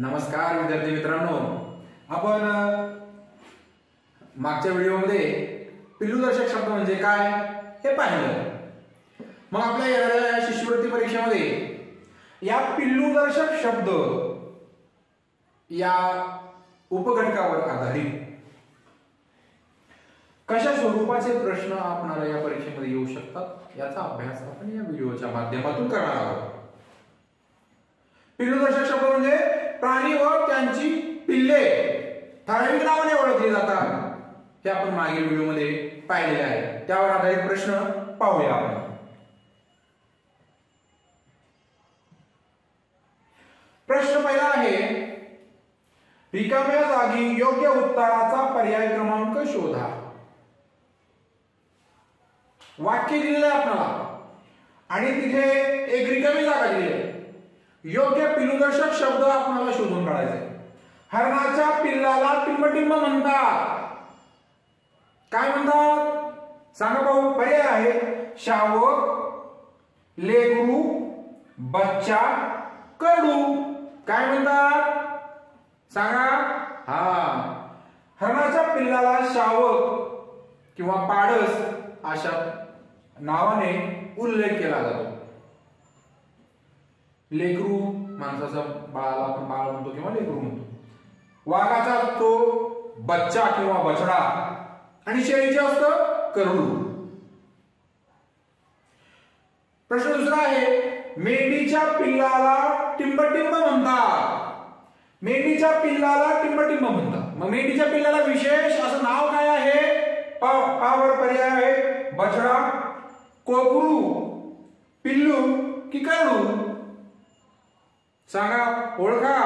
नमस्कार विद्यार्थी मित्रांनो. आपण मागच्या व्हिडिओमध्ये पिल्लूदर्शक शब्द म्हणजे काय हे पाहिलं. मग आपल्या येणाऱ्या शिष्यवृत्ती परीक्षेमध्ये या पिल्लूदर्शक शब्द या उपघटकावर आधारित कशा स्वरूपाचे प्रश्न आपणाला या परीक्षेमध्ये येऊ शकतात याचा अभ्यास आपण या व्हिडिओच्या माध्यमातून करणार आहोत. पिल्लूदर्शक शब्द म्हणजे प्राणी व त्यांची पिल्ले. ठराविक नावाने ओळखली जातात. हे आपण मागील व्हिडिओमध्ये पाहिलेले आहे. त्यावर आधारित प्रश्न पाहूया आपण. प्रश्न पहिला आहे रिकाम्या जागी योग्य उत्तराचा पर्याय क्रमांक शोधा. वाक्य दिलेलं आहे आपल्याला. आणि तिथे एक रिकामी जागा दिली आहे. योग्य पिलुदर्शक शब्द आपल्याला शोधून काढायचे. हरणाच्या पिल्लाला टिंबटिंब म्हणतात. काय म्हणतात? सांगा भाऊ पर्याय आहे. शावक लेकरू बच्चा कडू. काय म्हणतात? सांगा. हा. हरणाच्या पिल्लाला शावक किंवा पाडस अशा नावाने उल्लेख केला जातो. लेकरू माणसाचा बाळाला आपण बाळ म्हणतो किंवा लेकरू म्हणतो. वाघाचा असतो बच्चा किंवा बछडा आणि शेळीचे असतं करडू. प्रश्न दुसरा आहे मेंढीच्या पिल्लाला टिंबटिंब म्हणतात. मेंढीच्या पिल्लाला टिंबटिंब म्हणतात. मग मेंढीच्या पिल्लाला विशेष असं नाव काय आहे? पावर पर्याय आहे. बछडा कोकरू पिल्लू की करडू. सांगा ओळखा.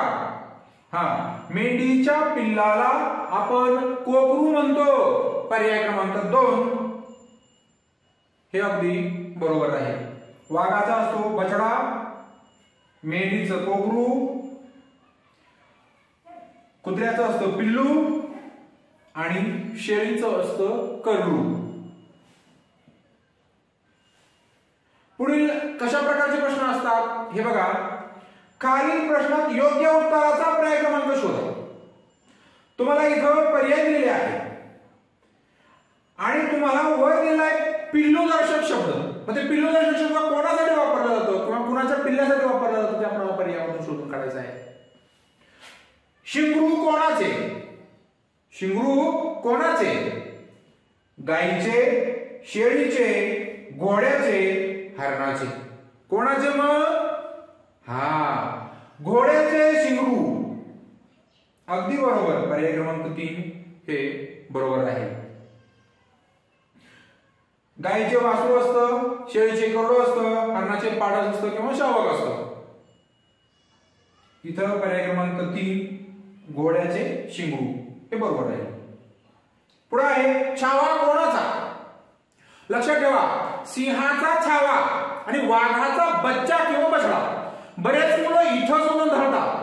हा मेंढीच्या पिल्लाला आपण कोकरू म्हणतो. पर्याय क्रमांक दोन. हे अगदी बरोबर आहे. वाघाचा असतो बछडा मेंढीचं कोकरू कुत्र्याचं असतं पिल्लू आणि शेळीचं असतं करडू पुढील कशा प्रकारचे प्रश्न असतात? हे बघा. खालील प्रश्नात योग्य उत्तराचा पर्याय क्रमांक शोधा. तुम्हाला इथं पर्याय दिलेले आहे आणि तुम्हाला वर दिलाय पिल्लू दर्शक शब्द. म्हणजे पिल्लूदर्शक पिल्लू दर्शक शब्द कोणासाठी वापरला जातो? किंवा कुणाच्या पिल्ल्यासाठी वापरला जातो? ते आपल्याला पर्यावरण शोधून काढायचं आहे. शिंगरू कोणाचे? शिंगरू कोणाचे? गाईचे शेळीचे घोड्याचे हरणाचे. कोणाचे मग? हा. घोड्याचे शिंगरू. अगदी बरोबर. पर्याय क्रमांक तीन हे बरोबर आहे. गाईचे वासरू असतं शेळीचे करडू असतं हरणाचे पाडस असतं किंवा शावक असतं. इथं पर्याय क्रमांक तीन घोड्याचे शिंगरू. हे बरोबर आहे. पुढे आहे छावा कोणाचा? लक्षात ठेवा. सिंहाचा छावा आणि वाघाचा बच्चा किंवा बछडा. बरेच मुलं इथं सुद्धा धरतात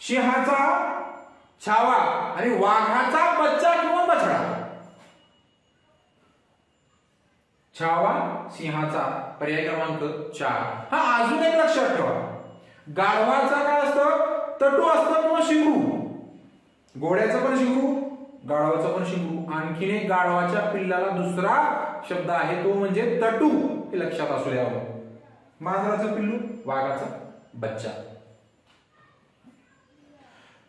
सिंहाचा छावा आणि वाघाचा बच्चा किंवा बछडा. छावा सिंहाचा पर्याय क्रमांक चार. हा अजून एक लक्षात ठेवा. गाढवाचा काय असतं? तटू असतं किंवा शिंगू. घोड्याचं पण शिंगू गाढवाचं पण शिंगू. आणखीन एक गाढवाच्या पिल्लाला दुसरा शब्द आहे तो म्हणजे तटू. हे लक्षात असू द्यावं हो. मांजराचं पिल्लू वाघाचा बच्चा.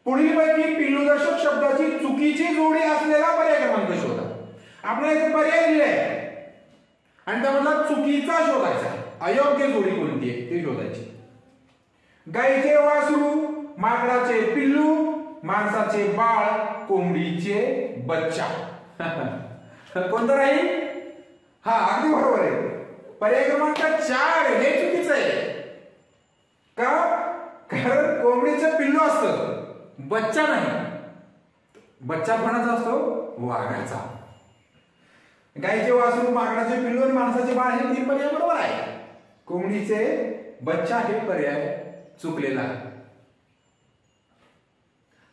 पुढील पैकी पिल्लूदर्शक शब्दाची चुकीची जोडी असलेला पर्याय क्रमांक शोधा. आपल्याला इथे पर्याय दिले आहे. आणि त्यामधला चुकीचा शोधायचा अयोग्य जोडी कोणती आहे ते शोधायची. गाईचे वासरू माकडाचे पिल्लू माणसाचे बाळ कोंबडीचे बच्चा. कोणतं राहील? हा अगदी बरोबर आहे. पर्याय क्रमांक चार हे चुकीचं आहे. का? कारण कोंबडीचं पिल्लू असतं. बच्चा नाही. बच्चा कोणाचा असतो वाघाचा. गाईचे वासरू माकडाचे पिल्लू आणि माणसाचे बाळ हे तीन पर्याय बरोबर आहे. कोंबडीचे बच्चा हे पर्याय चुकलेला आहे.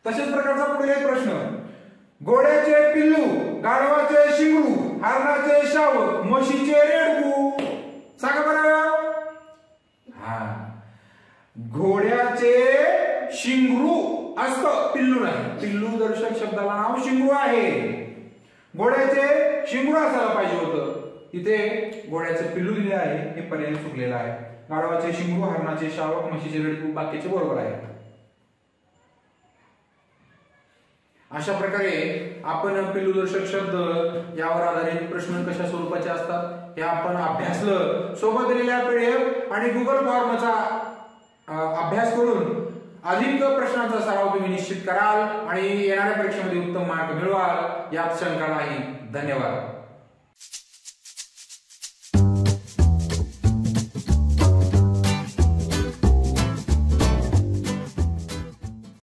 तशाच प्रकारचा पुढील एक प्रश्न. घोड्याचे पिल्लू गाढवाचे शिंगडू हरणाचे शाव म्हशीचे रेडू सांगा बरं. हा. घोड्याचे शिंगरू असतं पिल्लू नाही. पिल्लू दर्शक शब्दाला नाव शिंगरू आहे. घोड्याचे शिंगरू असायला पाहिजे होत. इथे घोड्याचे पिल्लू दिले आहे हे पर्याय चुकलेला आहे. गाढवाचे शिंगरू हरणाचे शावक म्हशीचे रेडकू बाकीचे बरोबर आहे अशा प्रकारे आपण पिलुदर्शक शब्द यावर आधारित प्रश्न कशा स्वरूपाचे असतात. हे आपण अभ्यासलं. सोबत दिलेल्या पीडीएफ आणि गुगल फॉर्मचा अभ्यास करून अधिक प्रश्नांचा सराव तुम्ही निश्चित कराल आणि येणाऱ्या परीक्षेमध्ये उत्तम मार्क मिळवाल यात शंका नाही. धन्यवाद.